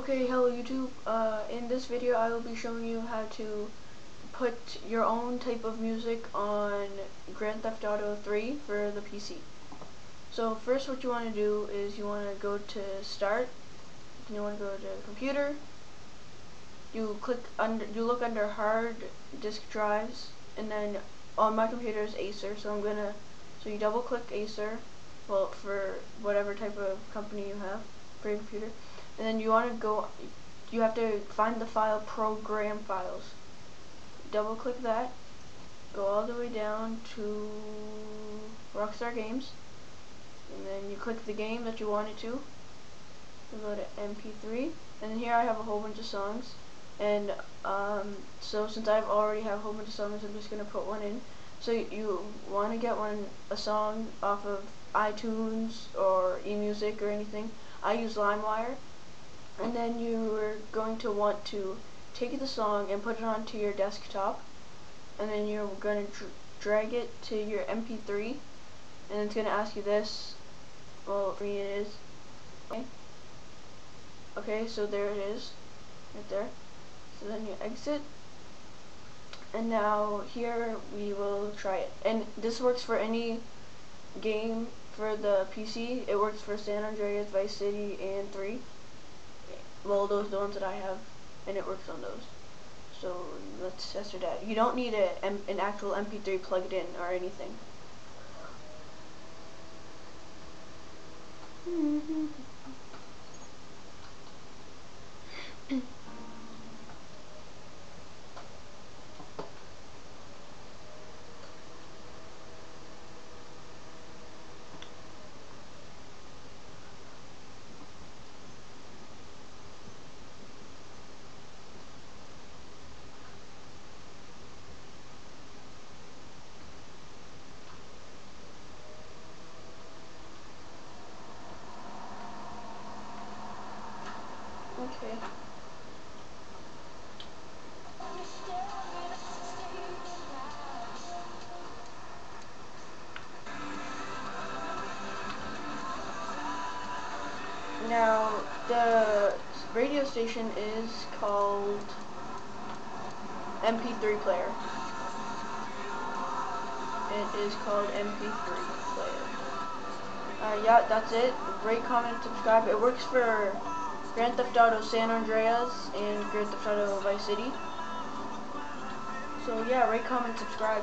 Okay, hello YouTube. Uh, in this video I will be showing you how to put your own type of music on Grand Theft Auto 3 for the PC. So first what you want to do is you want to go to start, you want to go to computer, you click under, you look under hard disk drives, and then on my computer is Acer, so I'm gonna, so you double click Acer, well for whatever type of company you have for your computer, and then you want to go, you have to find the file program files. Double click that, go all the way down to Rockstar Games, and then you click the game that you want it to. You go to MP3, and here I have a whole bunch of songs, and um, so since I already have a whole bunch of songs, I'm just gonna put one in. So you want to get one a song off of iTunes or eMusic or anything. I use LimeWire and then you are going to want to take the song and put it onto your desktop and then you're going to dr drag it to your mp3 and it's going to ask you this. Well for me it is. Okay. Okay so there it is right there. So then you exit and now here we will try it. And this works for any game for the PC it works for San Andreas Vice City and 3 well those are the ones that I have and it works on those. So let's test out you don't need a, an actual mp3 plugged in or anything Okay. Now, the radio station is called MP3 player. It is called MP3 player. Uh, yeah, that's it. Rate, comment, subscribe. It works for Grand Theft Auto San Andreas and Grand Theft Auto Vice City. So yeah, rate, comment, subscribe.